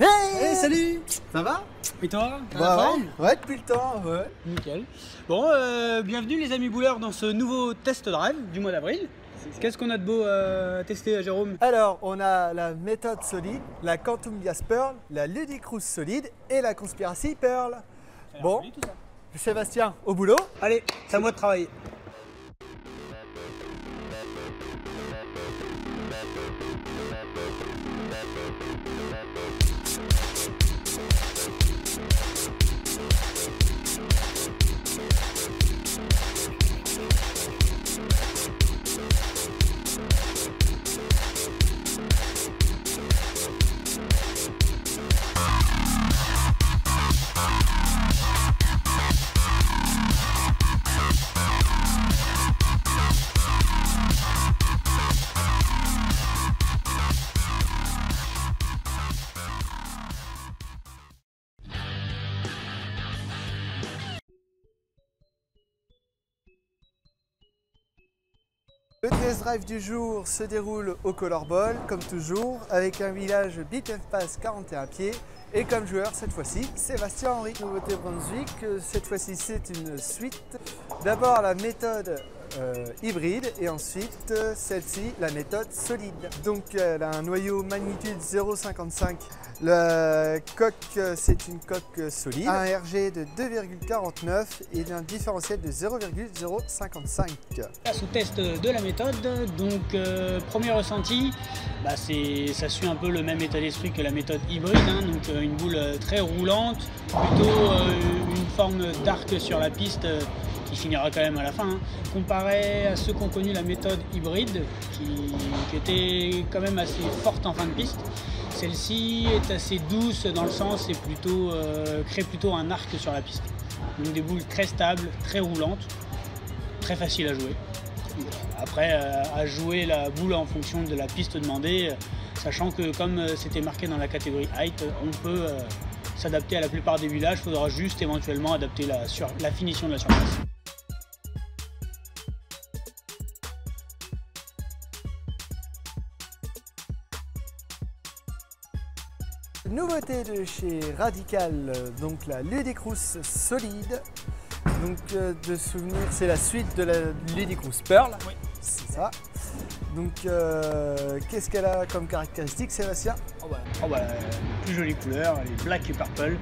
Hey, salut Ça va? Et toi? Bah la forme ouais, ouais, depuis le temps, ouais. Nickel. Bon, euh, bienvenue les amis bouleurs dans ce nouveau test drive du mois d'avril. Qu'est-ce qu'on a de beau euh, à tester, Jérôme? Alors, on a la méthode solide, la Quantum Gas Pearl, la Ludicrous solide et la Conspiracy Pearl. Bon, joli, tout ça. Sébastien, au boulot. Allez, c'est à moi de travailler. Le test drive du jour se déroule au Color Ball, comme toujours, avec un village Beat and Pass 41 pieds. Et comme joueur, cette fois-ci, Sébastien Henry. Nouveauté Brunswick, cette fois-ci c'est une suite. D'abord la méthode euh, hybride et ensuite euh, celle-ci, la méthode solide. Donc elle a un noyau magnitude 0,55. La coque, euh, c'est une coque euh, solide. Un RG de 2,49 et un différentiel de 0,055. Place au test de la méthode. Donc, euh, premier ressenti, bah, c'est- ça suit un peu le même état d'esprit que la méthode hybride. hein. donc, euh, une boule euh, très roulante, plutôt euh, une forme d'arc sur la piste euh, qui finira quand même à la fin. hein. Comparé à ceux qui ont connu la méthode hybride, qui, était quand même assez forte en fin de piste. Celle-ci est assez douce dans le sens et plutôt, euh, crée plutôt un arc sur la piste. Donc des boules très stables, très roulantes, très faciles à jouer. Après, euh, à jouer la boule en fonction de la piste demandée, euh, sachant que comme c'était marqué dans la catégorie height, on peut s'adapter à la plupart des villages. Il faudra juste éventuellement adapter la finition de la surface. Nouveauté de chez Radical, euh, donc la Ludicrous solide. Donc euh, de souvenir, c'est la suite de la Ludicrous Pearl. Oui. C'est ça. Donc euh, qu'est-ce qu'elle a comme caractéristique Sébastien? Oh bah, oh bah, plus jolie couleur, elle est black et purple.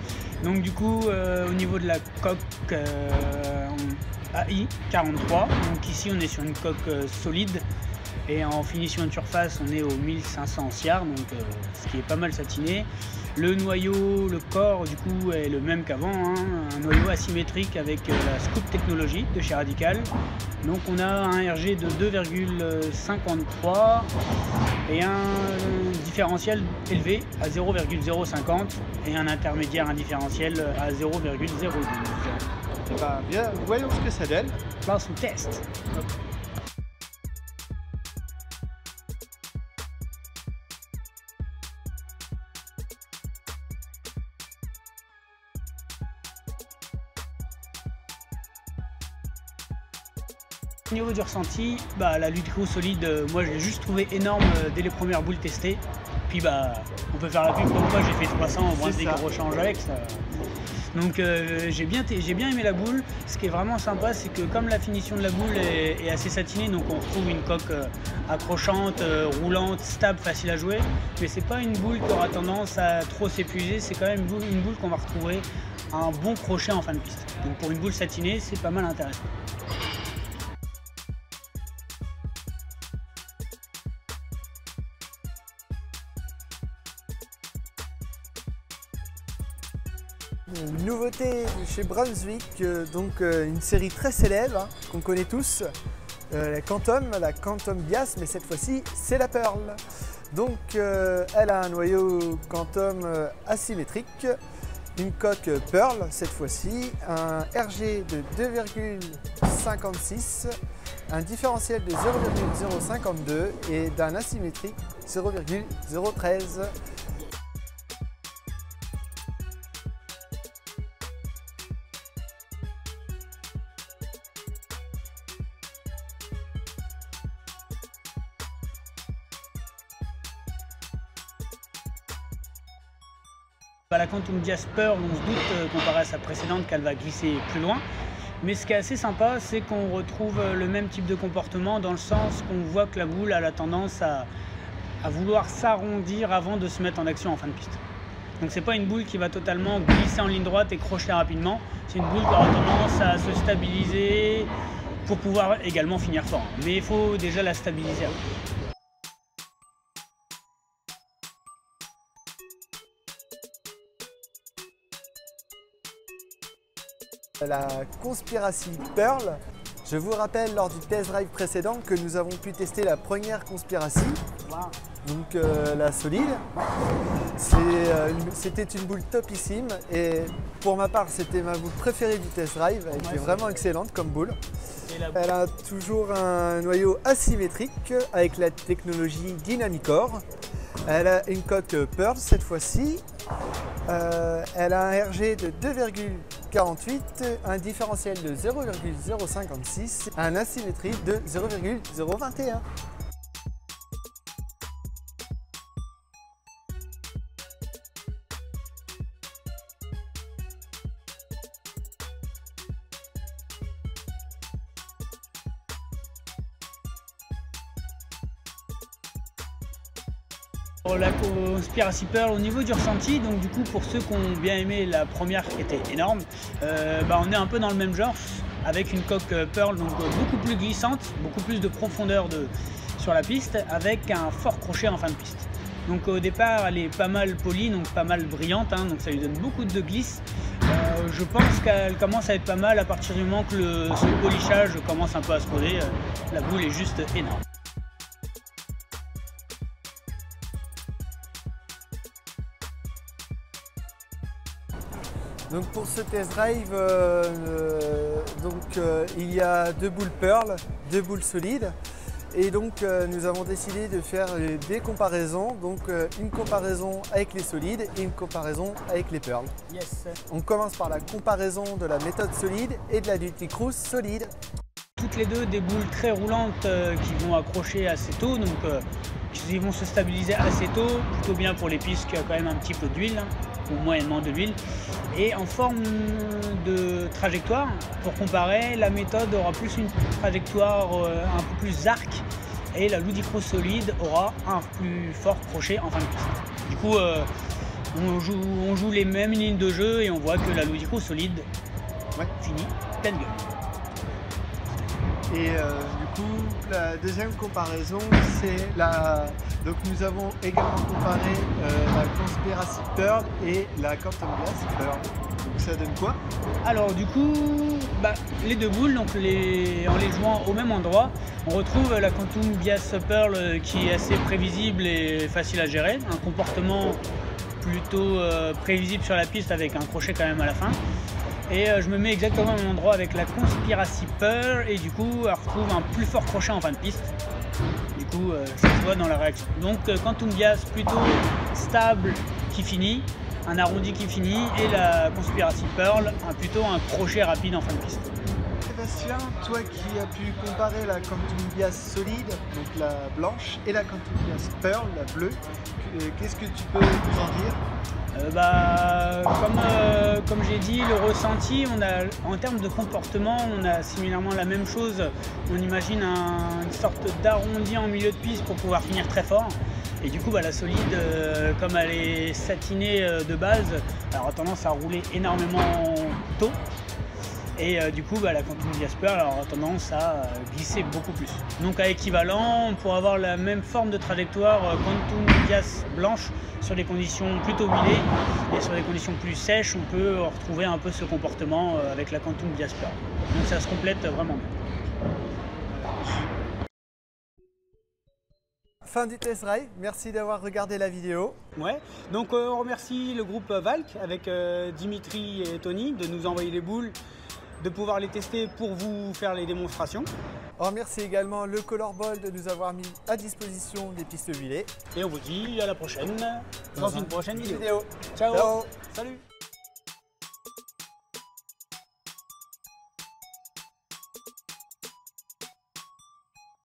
Donc du coup, euh, au niveau de la coque euh, en AI 43, donc ici on est sur une coque solide et en finition de surface on est au 1500 CR, donc euh, ce qui est pas mal satiné. Le noyau, le corps du coup est le même qu'avant, hein, un noyau asymétrique avec euh, la Scoop Technology de chez Radical. Donc on a un RG de 2,53 et un différentiel élevé à 0,050 et un intermédiaire indifférentiel à 0,012. Eh ben, bien, voyons ce que ça donne. Place au test. Au niveau du ressenti, bah, la Ludicrous solide, euh, moi je l'ai juste trouvé énorme euh, dès les premières boules testées. Puis bah, on peut faire la pub comme quoi j'ai fait 300 au moins des gros changes avec ça. Donc euh, j'ai bien, j'ai bien aimé la boule. Ce qui est vraiment sympa, c'est que comme la finition de la boule est, est assez satinée, donc on retrouve une coque accrochante, roulante, stable, facile à jouer. Mais c'est pas une boule qui aura tendance à trop s'épuiser. C'est quand même une boule, une boule qu'on va retrouver à un bon crochet en fin de piste. Donc pour une boule satinée, c'est pas mal intéressant. De chez Brunswick, euh, donc euh, une série très célèbre hein, qu'on connaît tous, euh, la Quantum, la Quantum Bias, mais cette fois-ci c'est la Pearl. Donc elle a un noyau Quantum asymétrique, une coque Pearl cette fois-ci, un RG de 2,56, un différentiel de 0,052 et d'un asymétrique 0,013. La Quantum Jasper, on se doute, euh, comparé à sa précédente, qu'elle va glisser plus loin. Mais ce qui est assez sympa, c'est qu'on retrouve le même type de comportement dans le sens qu'on voit que la boule a la tendance à, à vouloir s'arrondir avant de se mettre en action en fin de piste. Donc c'est pas une boule qui va totalement glisser en ligne droite et crocher rapidement. C'est une boule qui aura tendance à se stabiliser pour pouvoir également finir fort. Mais il faut déjà la stabiliser La Conspiracy Pearl. Je vous rappelle lors du test drive précédent que nous avons pu tester la première Conspiracy, donc euh, la solide. Euh, c'était une boule topissime et pour ma part c'était ma boule préférée du test drive. Elle était vraiment excellente comme boule. Elle a toujours un noyau asymétrique avec la technologie Dynamicor. Elle a une coque Pearl cette fois-ci. Euh, elle a un RG de 2,48, un différentiel de 0,056, un asymétrie de 0,021. La Conspiracy Pearl au niveau du ressenti, donc du coup pour ceux qui ont bien aimé la première qui était énorme, euh, bah, on est un peu dans le même genre avec une coque euh, Pearl donc euh, beaucoup plus glissante, beaucoup plus de profondeur de, sur la piste avec un fort crochet en fin de piste. Donc au départ elle est pas mal polie, donc pas mal brillante, hein, donc ça lui donne beaucoup de glisse. je pense qu'elle commence à être pas mal à partir du moment que le, ce commence un peu à se poser. la boule est juste énorme. Donc pour ce test drive, euh, euh, donc, euh, il y a deux boules Pearl, deux boules solides. Et donc nous avons décidé de faire des comparaisons, donc une comparaison avec les solides et une comparaison avec les Pearl. Yes. On commence par la comparaison de la méthode solide et de la Duty Cruise solide. Toutes les deux des boules très roulantes qui vont accrocher assez tôt, donc ils vont se stabiliser assez tôt, plutôt bien pour les pistes qui a quand même un petit peu d'huile. Hein ou moyennement de l'huile. Et en forme de trajectoire, pour comparer, la méthode aura plus une trajectoire euh, un peu plus arc et la Ludicro solide aura un plus fort crochet en fin de piste. Du coup, euh, on, joue, on, joue, les mêmes lignes de jeu et on voit que la Ludicro solide finit pleine gueule. Et euh, du coup, la deuxième comparaison, c'est la. Donc nous avons également comparé euh, la Conspiracy Pearl et la Quantum Gas Pearl. Donc ça donne quoi? Alors du coup, bah, les deux boules, donc en les jouant au même endroit, on retrouve la Quantum Gas Pearl euh, qui est assez prévisible et facile à gérer, un comportement plutôt prévisible sur la piste avec un crochet quand même à la fin. Et euh, je me mets exactement au même endroit avec la Conspiracy Peur et du coup elle retrouve un plus fort crochet en fin de piste. Du coup euh, ça se voit dans la réaction. Donc euh, Quantum Gas plutôt stable qui finit, un arrondi qui finit et la Conspiracy Pearl un, plutôt un crochet rapide en fin de piste. Sébastien, toi qui as pu comparer la Quantum Gas solide, donc la blanche, et la Quantum Gas Pearl, la bleue, qu'est-ce que tu peux nous en dire? Euh, bah, comme, euh, comme j'ai dit, le ressenti, on a, en termes de comportement, on a similairement la même chose. On imagine une sorte d'arrondi en milieu de piste pour pouvoir finir très fort. Et du coup, bah, la solide, euh, comme elle est satinée de base, elle aura tendance à rouler énormément tôt. Et du coup, bah, la Quantum Jasper aura tendance à glisser beaucoup plus. Donc à équivalent, pour avoir la même forme de trajectoire Quantum Gas blanche sur des conditions plutôt huilées et sur des conditions plus sèches, on peut retrouver un peu ce comportement euh, avec la Quantum Jasper. Donc ça se complète vraiment bien. Fin du test drive, merci d'avoir regardé la vidéo. Ouais, donc euh, on remercie le groupe Valk avec euh, Dimitri et Tony de nous envoyer les boules, de pouvoir les tester pour vous faire les démonstrations. On remercie également le Colorball de nous avoir mis à disposition des pistes huilées. Et on vous dit à la prochaine dans, une prochaine vidéo. Ciao. Salut